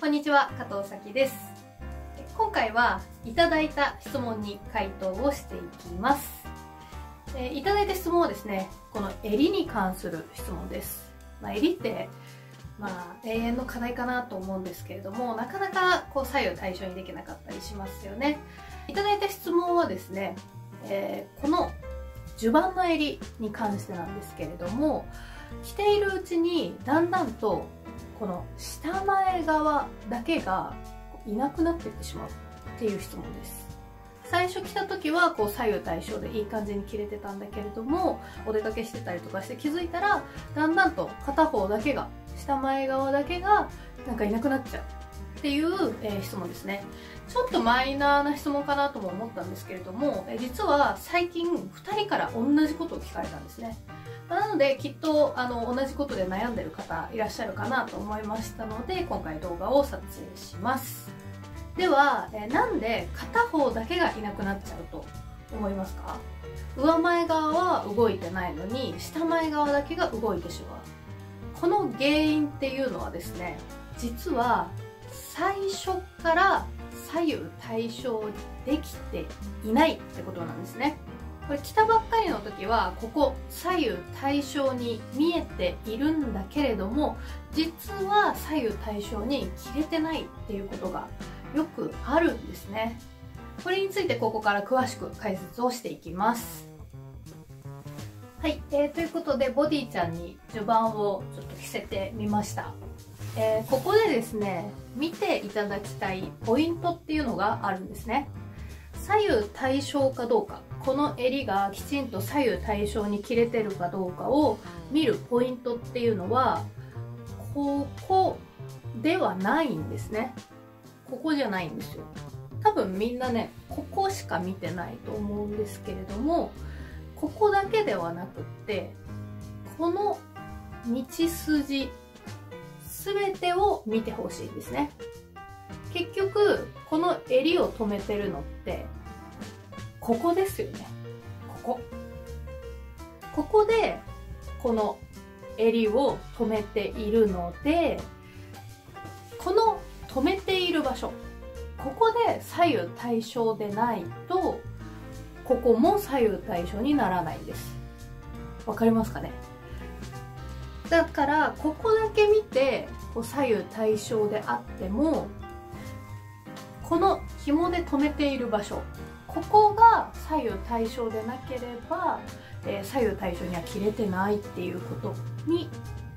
こんにちは加藤咲です。今回はいただいた質問に回答をしていきます。えいただいた質問はですねこの襟に関する質問です、まあ、襟ってまあ永遠の課題かなと思うんですけれどもなかなかこう左右対称にできなかったりしますよね。いただいた質問はですね、えー、この襦袢の襟に関してなんですけれども着ているうちにだんだんとこの下前側だけがいなくなってってしまうっていう質問です。最初来た時はこう左右対称でいい感じに切れてたんだけれどもお出かけしてたりとかして気づいたらだんだんと片方だけが下前側だけがなんかいなくなっちゃう。っていう、え、質問ですね。ちょっとマイナーな質問かなとも思ったんですけれども、え、実は最近2人から同じことを聞かれたんですね。なのできっとあの同じことで悩んでる方いらっしゃるかなと思いましたので今回動画を撮影します。では、えなんで片方だけがいなくなっちゃうと思いますか？上前側は動いてないのに下前側だけが動いてしまう。この原因っていうのはですね実は最初から左右対称できていないってことなんですね。これ着たばっかりの時はここ左右対称に見えているんだけれども実は左右対称に着れてないっていうことがよくあるんですね。これについてここから詳しく解説をしていきます。はい、えー、ということでボディちゃんに序盤をちょっと着せてみました、えー、ここでですね見ていただきたいポイントっていうのがあるんですね。左右対称かどうか。この襟がきちんと左右対称に切れてるかどうかを見るポイントっていうのはここではないんですね。ここじゃないんですよ。多分みんなねここしか見てないと思うんですけれどもここだけではなくってこの道筋全てを見てほしいんですね。結局この襟を止めてるのってここですよね。ここ。ここでこの襟を止めているのでこの止めている場所ここで左右対称でないとここも左右対称にならないんです。わかりますかね？だからここだけ見てこう左右対称であってもこの紐で止めている場所ここが左右対称でなければ、えー、左右対称には切れてないっていうことに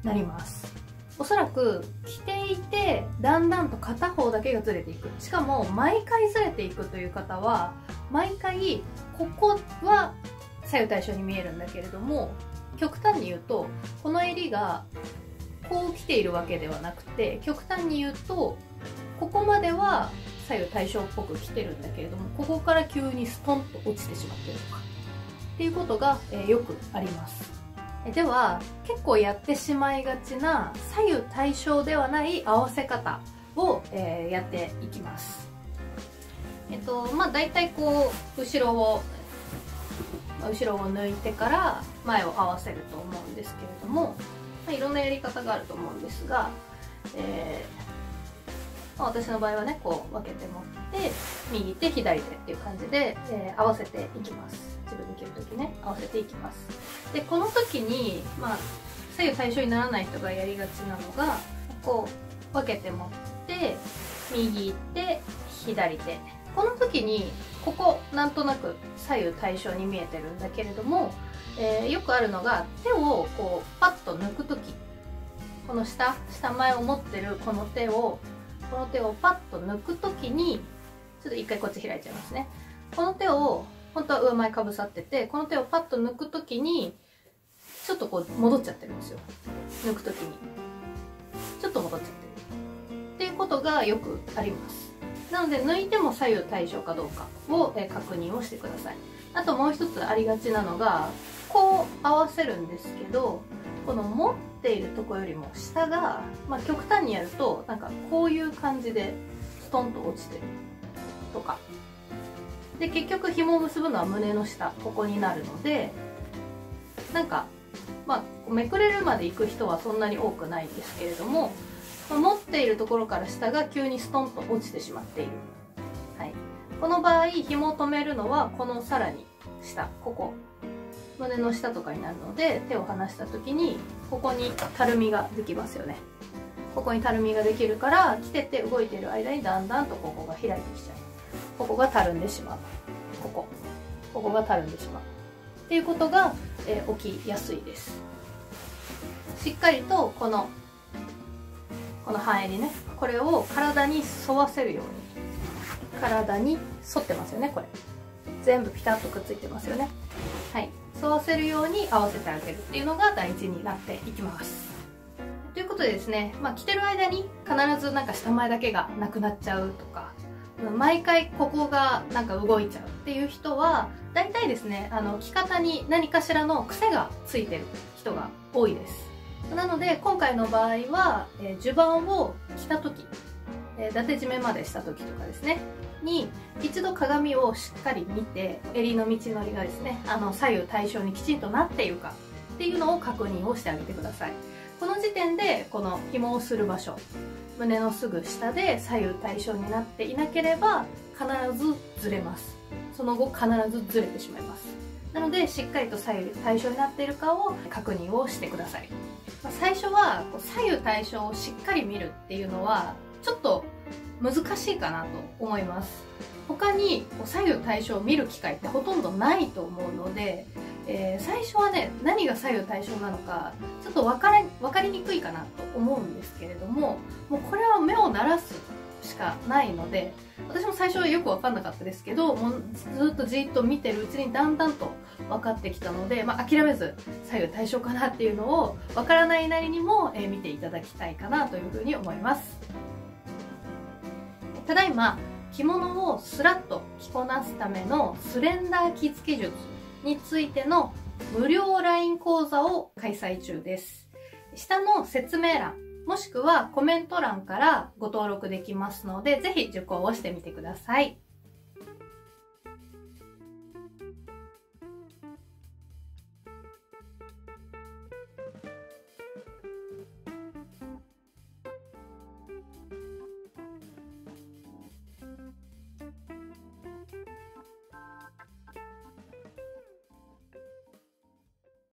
なります。おそらく着ていてだんだんと片方だけがずれていく。しかも毎回ずれていくという方は毎回ここは左右対称に見えるんだけれども極端に言うとこの襟がこう来ているわけではなくて極端に言うとここまでは左右対称っぽく来てるんだけれどもここから急にストンと落ちてしまってるとかっていうことが、えー、よくあります。では結構やってしまいがちな左右対称ではない合わせ方を、えー、やっていきます。えっとまあ大体こう後ろを後ろを抜いてから前を合わせると思うんですけれども、まあ、いろんなやり方があると思うんですが、えーまあ、私の場合はねこう分けて持って右手左手っていう感じで、えー、合わせていきます。自分で切る時ね合わせていきます。でこの時にまあ左右対称にならない人がやりがちなのがこう分けて持って右手左手。この時にここなんとなく左右対称に見えてるんだけれども、えー、よくあるのが手をこうパッと抜く時。この下下前を持ってるこの手をこの手をパッと抜く時にちょっと一回こっち開いちゃいますね。この手を本当は上前かぶさっててこの手をパッと抜く時にちょっとこう戻っちゃってるんですよ。抜く時に。ちょっと戻っちゃってる。っていうことがよくあります。なので抜いても左右対称かどうかを確認をしてください。あともう一つありがちなのがこう合わせるんですけどこの持っているとこよりも下が、まあ、極端にやるとなんかこういう感じでストンと落ちてるとか。で結局紐を結ぶのは胸の下ここになるのでなんかまあめくれるまで行く人はそんなに多くないんですけれども持っているところから下が急にストンと落ちてしまっている、はい、この場合紐を留めるのはこのさらに下。ここ。胸の下とかになるので手を離した時にここにたるみができますよね。ここにたるみができるから着てて動いてる間にだんだんとここが開いてきちゃう。ここがたるんでしまう。ここ。ここがたるんでしまう。っていうことが、えー、起きやすいです。しっかりとこのこの半襟ねこれを体に沿わせるように。体に沿ってますよねこれ。全部ピタッとくっついてますよね。はい。沿わせるように合わせてあげるっていうのが大事になっていきます。ということでですね、まあ、着てる間に必ずなんか下前だけがなくなっちゃうとか毎回ここがなんか動いちゃうっていう人は大体ですねあの着方に何かしらの癖がついてる人が多いです。なので今回の場合は、えー、襦袢を着た時、えー、伊達締めまでした時とかですね。に一度鏡をしっかり見て襟の道のりがですねあの左右対称にきちんとなっているかっていうのを確認をしてあげてください。この時点でこの紐をする場所胸のすぐ下で左右対称になっていなければ必ずずれます。その後必ずずれてしまいます。なのでしっかりと左右対称になっているかを確認をしてください。最初は左右対称をしっかり見るっていうのはちょっと難しいかなと思います。他に左右対称を見る機会ってほとんどないと思うので、えー、最初はね何が左右対称なのかちょっと分かれ分かりにくいかなと思うんですけれどももうこれは目を慣らすしかないので私も最初はよく分かんなかったですけどもうずっとじっと見てるうちにだんだんと分かってきたので、まあ、諦めず左右対称かなっていうのを分からないなりにも、えー、見ていただきたいかなというふうに思います。ただいま着物をスラッと着こなすためのスレンダー着付け術についての無料 LINE 講座を開催中です。下の説明欄もしくはコメント欄からご登録できますので、ぜひ受講をしてみてください。